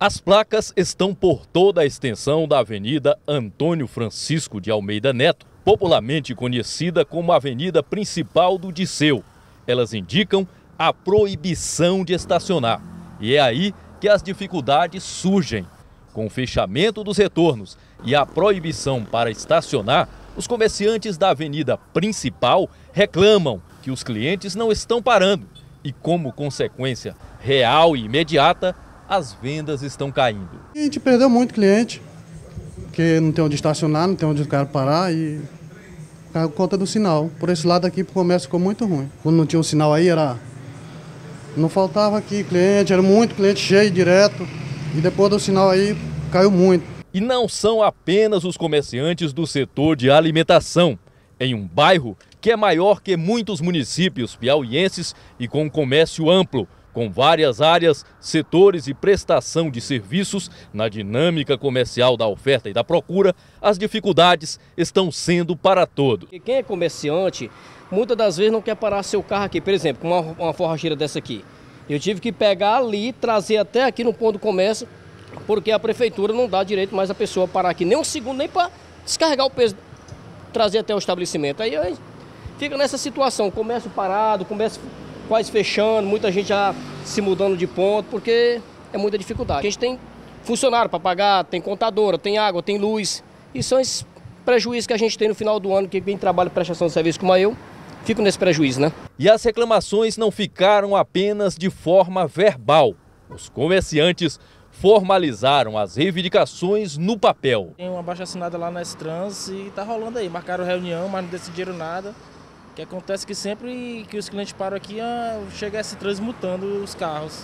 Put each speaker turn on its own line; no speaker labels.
As placas estão por toda a extensão da Avenida Antônio Francisco de Almeida Neto, popularmente conhecida como Avenida Principal do Disseu. Elas indicam a proibição de estacionar. E é aí que as dificuldades surgem. Com o fechamento dos retornos e a proibição para estacionar, os comerciantes da avenida principal reclamam que os clientes não estão parando e, como consequência real e imediata, as vendas estão caindo.
A gente perdeu muito cliente, porque não tem onde estacionar, não tem onde o cara parar e por conta do sinal. Por esse lado aqui o comércio ficou muito ruim. Quando não tinha um sinal aí, era. Não faltava aqui cliente, era muito cliente cheio direto. E depois do sinal aí caiu muito.
E não são apenas os comerciantes do setor de alimentação. Em um bairro que é maior que muitos municípios piauienses e com um comércio amplo, com várias áreas, setores e prestação de serviços na dinâmica comercial da oferta e da procura, as dificuldades estão sendo para todos.
Quem é comerciante, muitas das vezes não quer parar seu carro aqui, por exemplo, com uma, uma forrageira dessa aqui. Eu tive que pegar ali, trazer até aqui no ponto do comércio, porque a prefeitura não dá direito mais a pessoa parar aqui nem um segundo, nem para descarregar o peso, trazer até o estabelecimento. Aí, aí fica nessa situação, comércio parado, comércio quase fechando, muita gente já se mudando de ponto, porque é muita dificuldade. A gente tem funcionário para pagar, tem contadora, tem água, tem luz. E são esses prejuízos que a gente tem no final do ano, que quem trabalha em prestação de serviço como eu, fica nesse prejuízo, né?
E as reclamações não ficaram apenas de forma verbal. Os comerciantes formalizaram as reivindicações no papel.
Tem uma baixa assinada lá na Trans e tá rolando aí. Marcaram reunião, mas não decidiram nada que acontece que sempre que os clientes param aqui, ah, chega esse transmutando os carros.